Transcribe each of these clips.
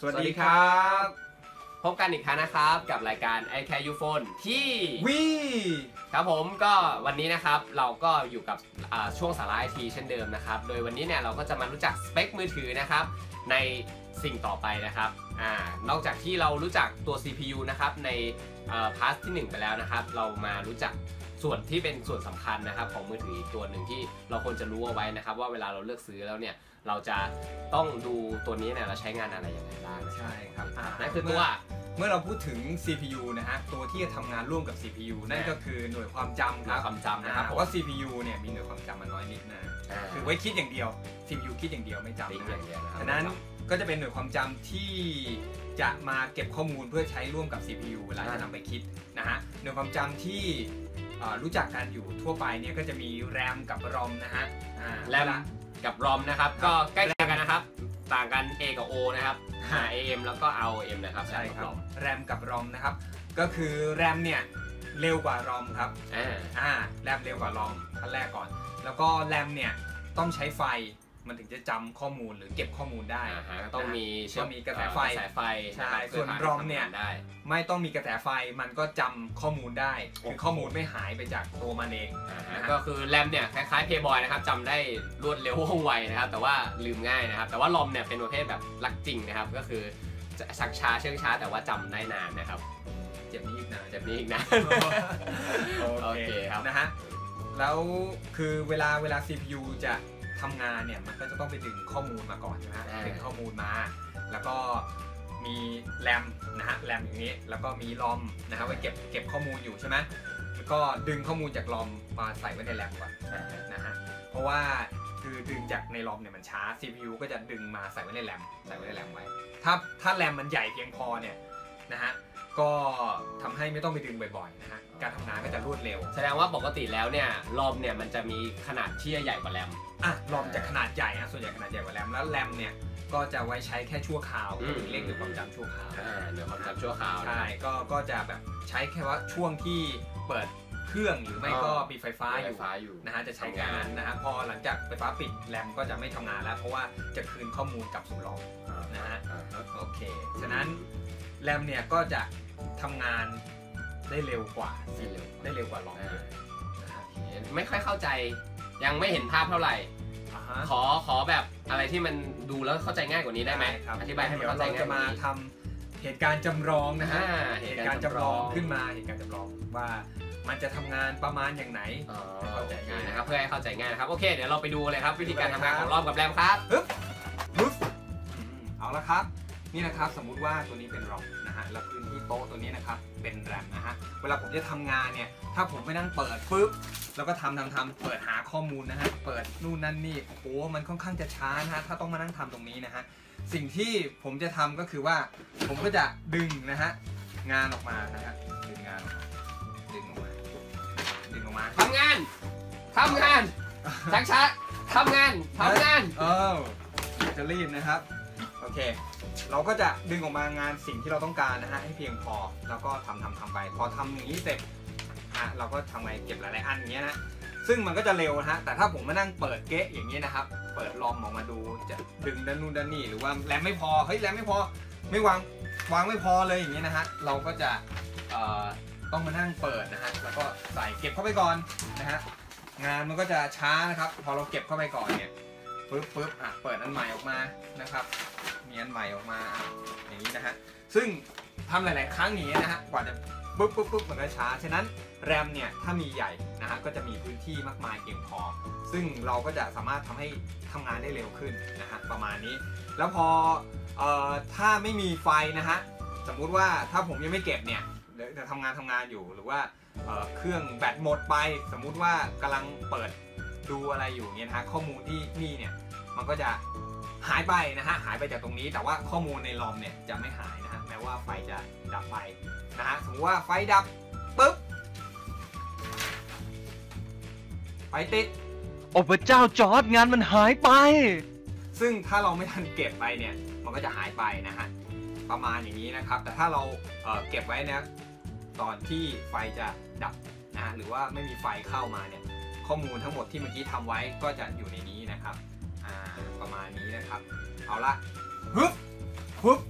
สวัสดีครับ พบกันอีกครั้งนะครับกับรายการ i c a r u Phone ที่ วีครับผมก็วันนี้นะครับเราก็อยู่กับอ่าช่วงสาระไอทีเช่นเดิมนะครับ โดยวันนี้เนี่ยเราก็จะมารู้จักสเปคมือถือนะครับ ในสิ่งต่อไปนะครับอ่านอกจากที่เรารู้จักตัว CPU นะครับใน part ที่ 1 ไปแล้วนะครับ เรามารู้จัก ส่วนที่เป็นส่วนสำคัญนะครับของมือถืออีกตัวหนึ่งที่เราควรจะรู้เอาไว้นะครับ ว่าเวลาเราเลือกซื้อแล้วเนี่ยเราจะต้องดูตัวนี้เนี่ยเราใช้งานอะไรอย่างไรบ้างนะใช่ครับอ่านั่นคือตัวเมื่อเราพูดถึง CPU นะฮะตัวที่จะทำงานร่วมกับ CPU นั่นก็คือหน่วยความจำหคน่วรัยบความจำนะนะคครัรับบผมว่า CPU เนี่ยมีหน่วยความจำมันน้อยนิดนะาคือไว้คิดอย่างเดียว CPU คิดอย่างเดียวไม่จำติ๊กนะอย่างเดียวนะครับฉะนั้นก็จะเป็นหน่วยความจำที่จะมาเก็บข้อมูลเพื่อใช้ร่วมกับ CPU เวลาจะนำไปคิดนะฮะหน่วยความจำที่เอ่อ รู้จักกันอยู่ทั่วไปเนี่ยก็จะมี RAM กับ ROM นะฮะอ่าแรมกับรอมนะครับ ก็ใกล้เคียงกันนะครับ ต่างกัน A กับ O นะครับอ่า AM แล้วก็ ROM นะครับใช่ครับแมกัแรมกับ ROM นะครับ ก็คือ RAM เนี่ยเร็วกว่า ROM ครับอ่าอ่าแรมเร็วกว่า ROM ขั้นแรกก่อน แล้วก็แรมเนี่ยต้องใช้ไฟ มันถึงจะจำข้อมูลหรือเก็บข้อมูลได้อ่าฮะก็ต้องมีเชื่อต้องมีกระแสไฟกระแสไฟใช่ะครับส่วนพื่ ROM เนี่ยทำงาได้ไม่ต้องมีกระแสไฟมันก็จำข้อมูลได้โอ้คือข้อมูลไม่หายไปจากตัวมันเองอ่าฮะนะฮะก็คือแรมเนี่ยคล้ายๆ Playboy นะครับจำได้รวดเร็วว่องไวนะครับแต่ว่าลืมง่ายนะครับ แต่ว่ารอมเนี่ยเป็นประเภทแบบรักจริงนะครับ ก็คือจะชักช้าเชื่องช้า แต่ว่าจำได้นานนะครับเจ็บนี้อีกนะแบบนี้อีกนะโอโอเคครับนะฮะแล้วคือเวลาเวลา CPU จะ ทำงานเนี่ยมันก็จะต้องไปดึงข้อมูลมาก่อนใช่ไหมฮะอ่า ดึงข้อมูลมา แล้วก็มีแรมนะฮะแรมอย่างนี้ แล้วก็มีรอมนะฮะไว้เก็บเก็บข้อมูลอยู่ใช่ไหมแล้วก็ดึงข้อมูลจากรอมมาใส่ไว้ในแรมก่อนอ่าฮะนะฮะเพราะว่าคือดึงจากในรอมเนี่ยมันช้า CPU ก็จะดึงมาใส่ไว้ในแรมใส่ไว้ในแรมไว้ ถ้าถ้าแรมมันใหญ่เพียงพอเนี่ยนะฮะ ก็ทำให้ไม่ต้องไปดึงบ่อยๆนะฮะการทำงานก็จะรวดเร็ว แสดงว่าปกติแล้วเนี่ยรอมเนี่ยมันจะมีขนาดที่ใหญ่กว่าแรม อะรอมจะขนาดใหญ่นะส่วนใหญ่ขนาดใหญ่กว่าแรมแล้วแรมเนี่ยก็จะไว้ใช้แค่ชั่วคราวอืมก็ถึงเรียกถึงความจำชั่วคราวอ่าเหนือความจำชั่วคราวนะ ใช่ก็ก็จะแบบใช้แค่ว่าช่วงที่เปิดเครื่องหรือไม่ก็มีไฟฟ้าอไฟยู่ ฟ้าอยู่ นะฮะจะใช้งานนะฮะพอหลังจากไฟฟ้าปิดแรมก็จะไม่ทำงานแล้ว เพราะว่าจะคืนข้อมูลกลับสู่รอมนะฮะอ่าฮะโอเค ฉะนั้นแรมเนี่ยก็จะ ทำงานได้เร็วกว่าได้เร็วได้เร็วกว่ารอมอ่าเยอะนะฮะไม่ค่อยเข้าใจยังไม่เห็นภาพเท่าไหร่ อ่าฮะ ขอขอแบบอะไรที่มันดูแล้วเข้าใจง่ายกว่านี้ได้ไหมครับอธิบายให้มันเดี๋ยวเข้าใจเราง่ายจะกมาว่านี้ ทำเหตุการณ์จำลองนะฮะอ่าเหตุการณ์จำลอง ขึ้นมาเหตุการณ์จำลองว่ามันจะทำงานประมาณอย่างไหน อ๋อให้เข้าใจง่ายนะครับเพื่อให้เข้าใจง่ายนะครับโอเคเดี๋ยวเราไปดูเลยครับวิธีการทำงานของรอบกับแรมครับ ปึ๊บอืมเอาละครับ นี่นะครับสมมุติว่าตัวนี้เป็นรอม โต๊ะตัวนี้นะครับเป็นแรมนะฮะเวลาผมจะทำงานเนี่ยถ้าผมไปนั่งเปิดปุ๊บแล้วก็ทำทำทำเปิดหาข้อมูลนะฮะเปิดนู่นนั่นนี่โอ้โหมันค่อนข้างจะช้านะฮะถ้าต้องมานั่งทำตรงนี้นะฮะสิ่งที่ผมจะทำก็คือว่าผมก็จะดึงนะฮะงานออกมานะฮะดึงงานออกมาดึงออกมาดึงออกมาทำงานทำงานชักช้าทำงานทำงานเออจะรีบนะครับโอเค เราก็จะดึงออกมางานสิ่งที่เราต้องการนะฮะให้เพียงพอแล้วก็ทำทำทำไป พอทำอย่างนี้เสร็จอะเราก็ทำไงเก็บหลายๆอันอย่างเงี้ยนะซึ่งมันก็จะเร็วนะฮะแต่ถ้าผมมานั่งเปิดเก๊ะอย่างนี้นะครับ เปิดลอมออกมาดูจะดึงด้านนู่นด้านนี่หรือว่าแรมไม่พอเฮ้ยแรมไม่พอไม่วางวางไม่พอเลยอย่างนี้นะฮะเราก็จะต้องมานั่งเปิดนะฮะแล้วก็ใส่เก็บเข้าไปก่อนนะฮะงานมันก็จะช้านะครับ พอเราเก็บเข้าไปก่อนเนี่ยปึ๊บปึ๊บอะเปิดอันใหม่ออกมานะครับ มีอันใหม่ออกมาอย่างนี้นะฮะซึ่งทำหลาย ๆ ครั้งอย่างนี้นะฮะกว่าจะปึ๊บปึ๊บปึ๊บมันก็ช้าฉะนั้นแรมเนี่ยถ้ามีใหญ่นะฮะก็จะมีพื้นที่มากมายเพียงพอ ซึ่งเราก็จะสามารถทำให้ทำงานได้เร็วขึ้นนะฮะประมาณนี้ แล้วพอเอ่อถ้าไม่มีไฟนะฮะสมมุติว่าถ้าผมยังไม่เก็บเนี่ยเดี๋ยวทำงานทำงานอยู่หรือว่าเอ่อเครื่องแบตหมดไป สมมุติว่ากำลังเปิดดูอะไรอยู่เนี่ยนะฮะข้อมูลที่นี่เนี่ยมันก็จะ หายไปนะฮะหายไปจากตรงนี้แต่ว่าข้อมูลในลอมเนี่ยจะไม่หายนะฮะแม้ว่าไฟจะดับไปนะฮะสมมติว่าไฟดับปุ๊บไฟติดโอ้พระเจ้าจอร์ดงานมันหายไป ซึ่งถ้าเราไม่ทันเก็บไปเนี่ยมันก็จะหายไปนะฮะประมาณอย่างนี้นะครับ แต่ถ้าเราเอ่อเก็บไว้นะตอนที่ไฟจะดับนะฮะหรือว่าไม่มีไฟเข้ามาเนี่ยข้อมูลทั้งหมดที่เมื่อกี้ทำไว้ก็จะอยู่ในนี้นะครับอ่าประมาณ นี้นะครับ เอาละฮึบฮึบ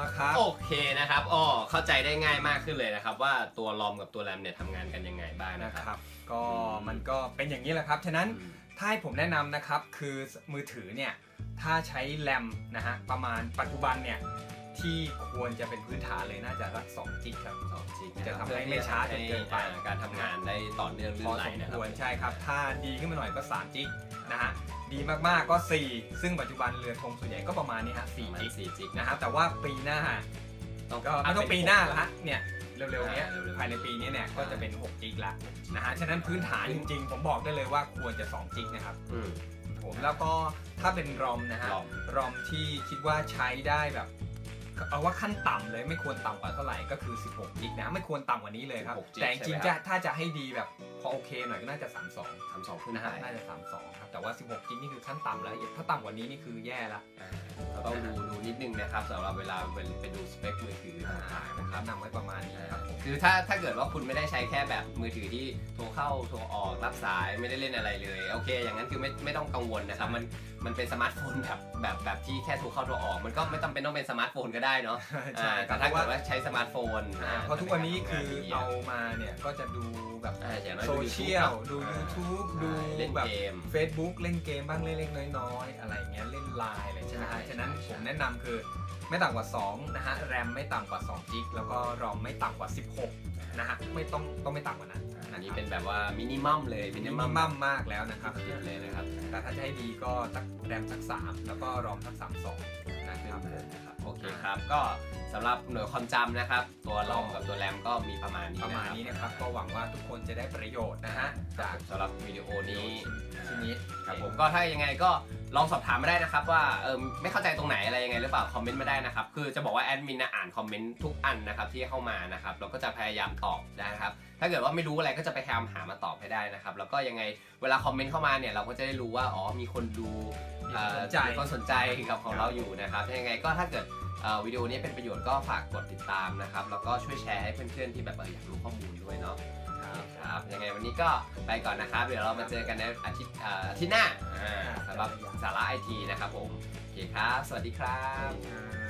ละครับ โอเคนะครับอ๋อเข้าใจได้ง่ายมากขึ้นเลยนะครับ ว่าตัวรอมกับตัวแรมเนี่ยทำงานกันยังไงบ้างนะนะคครัรับบก็มันก็เป็นอย่างนี้แหละครับ ฉะนั้นอืม ถ้าให้ผมแนะนำนะครับ คือมือถือเนี่ย ถ้าใช้แรมนะฮะ ประมาณปัจจุบันเนี่ย ที่ควรจะเป็นพื้นฐานเลยน่าจะรัก2จิกครับ สองจิกจะทำให้ไม่ช้าจนเกินไปอ่าการทำงานได้ต่อเนื่องลื่พอนไหลสมนะคครับ วรผมใช่ครับ ถ้าดีขึ้นมาหน่อยก็3จิกนะฮะ ดีมากๆก็ 4 ซึ่งปัจจุบันเรือธงส่วนใหญ่ก็ประมาณนี้ฮะประมาณ4จิกสี่จิกนะฮะแต่ว่าปีหน้าต้องก็ไม่ต้องปีหน้าละฮะเนี่ยเร็วๆเนี้ยอ่าเร็วๆภายในปีนี้เนี่ยก็จะเป็น6จิกละนะฮะฉะนั้นพื้นฐานจริงๆ ผมบอกได้เลยว่าควรจะ2จิกนะครับอืมผมแล้วก็ถ้าเป็นรอมนะฮะ ROM รอมที่คิดว่าใช้ได้แบบ เอาว่าขั้นต่ำเลยไม่ควรต่ำกว่าเท่าไหร่ก็คือ 16กิกนะไม่ควรต่ำกว่านี้เลยครับ 16แต่จริงใช่ๆไหมครับจะถ้าจะให้ดีแบบพอโอเคหน่อยก็น่าจะ 32ทำสองขึ้นนะไปฮะน่าจะ 32ครับแต่ว่า 16กิกนี่คือขั้นต่ำแล้วถ้าต่ำกว่านี้นี่คือแย่ละอ่าเราต้องดูดูนิดนึงนะครับสำหรับเวลาไปไปดูสเปคมือถือต่างๆนะครับนำไว้ประมาณนี้ครับผม คือถ้าถ้าเกิดว่าคุณไม่ได้ใช้แค่แบบมือถือที่โทรเข้าโทรออกรับสายไม่ได้เล่นอะไรเลยโอเค อย่างนั้นคือไม่ไม่ต้องกังวลนะครับมัน มันเป็นสมาร์ทโฟนแบบแบบแบบที่แค่โทรเข้าโทรออก มันก็ไม่จำเป็นต้องเป็นสมาร์ทโฟนก็ได้เนาะใช่อ่าครัแต่บเพถ้าราะเกิว่าดว่าใช้สมาร์ทโฟนอ่าอ่เพราะทุกวันนี้คือจะป็นกรเอาทำงนที่ดีมาเนี่ยก็จะดูแบบอ่าอย่างน้อยโซดูเชียล YouTube ดูอ่า YouTube ดูใช่เล่นแบบเกม Facebook เล่นเกมบ้างเล็กๆน้อยๆอะไรเงี้ยเล่นไลน์อะไรใช่ไหมใช่ฮะฉะนั้นใช่ผมแนะนำคือไม่ต่ำกว่า 2 นะฮะ แรมไม่ต่ำกว่า2กิกแล้วก็รอมไม่ต่ำกว่า 16 นะฮะ ไม่ต้องต้องไม่ต่ำกว่านั้น อันนี้นะครับเป็นแบบว่า minimum เลย minimum minimum มากแล้วนะครับเยอะเลยนะครับ แต่ถ้าจะให้ดีก็สักแรมสัก3แล้วก็ ROM สัก32นะครับนะครับโอเคครับก็สำหรับหน่วยความจำนะครับ ตัว ROM กับตัวแรมก็มีประมาณนี้ประมาณนี้นะครับ ก็หวังว่าทุกคนจะได้ประโยชน์นะฮะจาจากกสำหรับวิดีโอนี้ชิ้นนี้ครับผมก็ถ้ายังไงก็ ลองสอบถามมาได้นะครับว่าเออไม่เข้าใจตรงไหนอะไรยังไงหรือเปล่าคอมเมนต์มาได้นะครับคือจะบอกว่าแอดมินนะอ่านคอมเมนต์ทุกอันนะครับที่เข้ามานะครับเราก็จะพยายามตอบนะครับถ้าเกิดว่าไม่รู้อะไรก็จะไปพยายามหามาตอบให้ได้นะครับแล้วก็ยังไงเวลาคอมเมนต์เข้ามาเนี่ยเราก็จะได้รู้ว่าอ๋อมีคนดูมีคนสนใจเอ่อมีคนสนใจกับของเราอยู่นะครับถ้ายังไงก็ถ้าเกิดเอ่อวิดีโอนี้เป็นประโยชน์ก็ฝากกดติดตามนะครับแล้วก็ช่วยแชร์ให้เพื่อนๆที่แบบเอออยากรู้ข้อมูลด้วยเนาะ ครับยังไงวันนี้ก็ไปก่อนนะครับ เดี๋ยวเรามาเจอกันในอาทิตย์เอ่ออาทิตย์หน้าอ่าสำหรับสาระไอทีนะครับผมโอเคครับ สวัสดีครับครับ